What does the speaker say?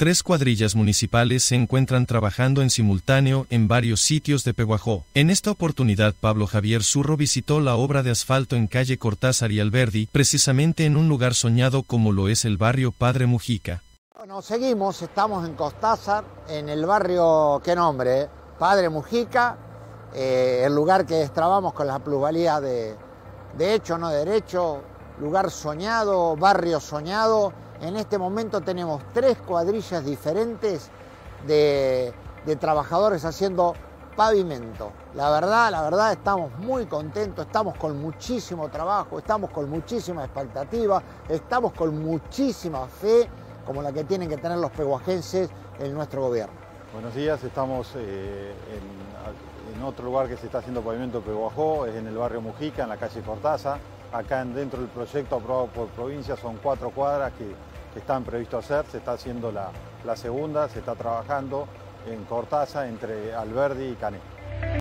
Tres cuadrillas municipales se encuentran trabajando en simultáneo en varios sitios de Peguajó. En esta oportunidad, Pablo Javier Zurro visitó la obra de asfalto en calle Cortázar y Alberdi, precisamente en un lugar soñado como lo es el barrio Padre Mujica. Bueno, seguimos, estamos en Cortázar, en el barrio, ¿qué nombre? Padre Mujica, eh, el lugar que destrabamos con la plusvalía de, de hecho, no derecho, lugar soñado, barrio soñado en este momento tenemos tres cuadrillas diferentes de, trabajadores haciendo pavimento. La verdad, la verdad estamos muy contentos, estamos con muchísimo trabajo, estamos con muchísima expectativa, estamos con muchísima fe como la que tienen que tener los peguajenses en nuestro gobierno. Buenos días, estamos eh, en, otro lugar que se está haciendo pavimento Peguajó, es en el barrio Mujica, en la calle Cortaza. Acá dentro del proyecto aprobado por provincia son cuatro cuadras que que están previstos hacer, se está haciendo la, la segunda, se está trabajando en Cortaza entre Alberdi y Cané.